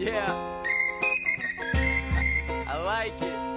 Yeah. I like it.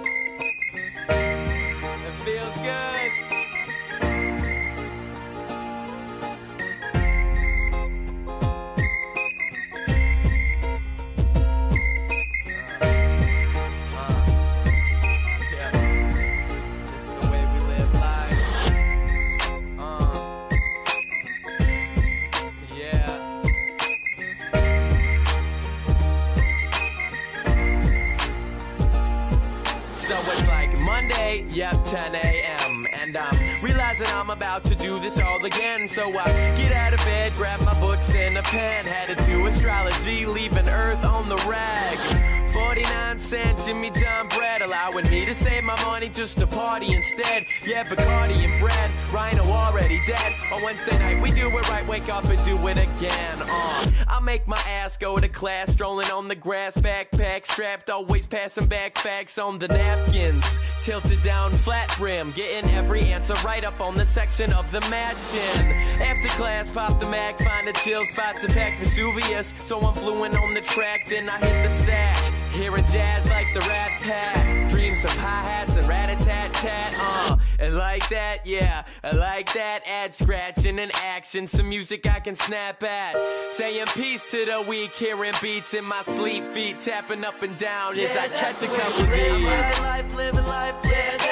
So it's like Monday, yep, 10 a.m. And um, I'm realizing I'm about to do this all again. So I get out of bed, grab my books and a pen, headed to astrology, leaving Earth on the rag. 49 cent Jimmy John bread, allowing me to save my money just to party instead. Yeah, Bacardi and bread, Rhino already dead. On Wednesday night, we do it right, wake up and do it again. Uh, I make my ass go to class, strolling on the grass, backpack strapped, always passing back facts on the napkins. Tilted down, flat brim, getting every answer right up on the section of the matching. After class, pop the Mac, find a chill spot to pack Vesuvius. So I'm fluent on the track, then I hit the sack. Hearing jazz like the Rat Pack. Dreams of hi hats and rat a tat tat. Uh, and like that, yeah, I like that. Add scratching and action, some music I can snap at. Saying peace to the weak, hearing beats in my sleep, feet tapping up and down as I catch a couple Z's. Living life, living life, yeah,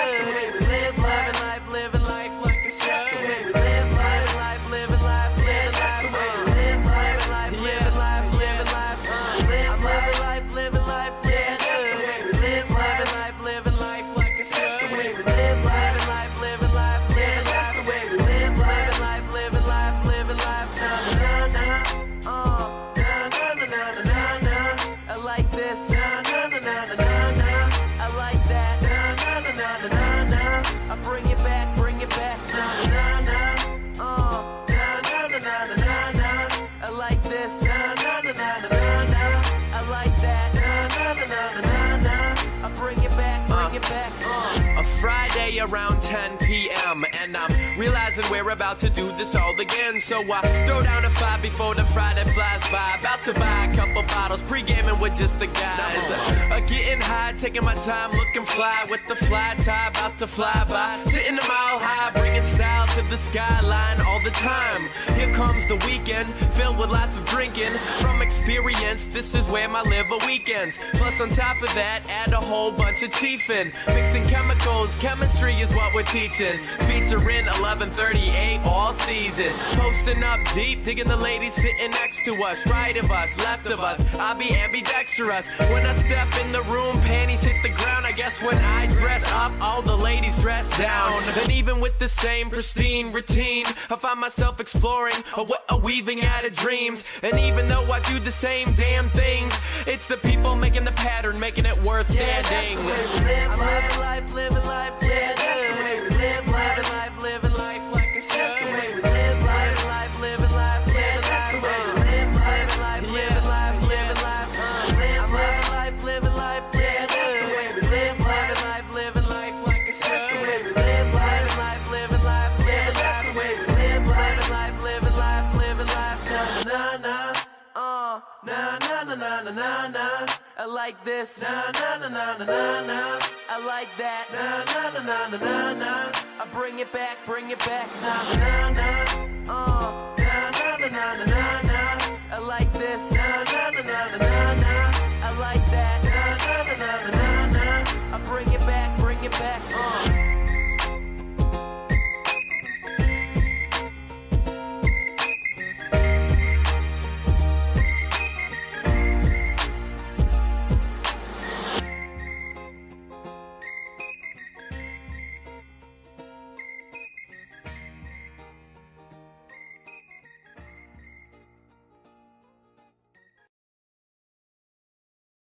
back. Uh, a Friday around 10 p.m. realizing we're about to do this all again. So I throw down a five before the Friday flies by. About to buy a couple bottles, pre-gaming with just the guys. Uh, getting high, taking my time, looking fly with the fly tie, about to fly by. Sitting a mile high, bringing style to the skyline all the time. Here comes the weekend, filled with lots of drinking. From experience, this is where my liver weekends. Plus, on top of that, add a whole bunch of chiefin'. Mixing chemicals, chemistry is what we're teaching. Featuring 1138 all season. Posting up deep, digging the ladies sitting next to us. Right of us, left of us, I'll be ambidextrous. When I step in the room, panties hit the ground. I guess when I dress up, all the ladies dress down. And even with the same pristine routine, I find myself exploring a, a weaving out of dreams. And even though I do the same damn things, it's the people making the pattern, making it worth standing. I'm living life, living life, yeah, that's na na na na na na na. I like this. Na na na na na na na. I like that. Na na na na na na na. I bring it back, bring it back. Na na na. Uh, na na na na na na. I like this. Na na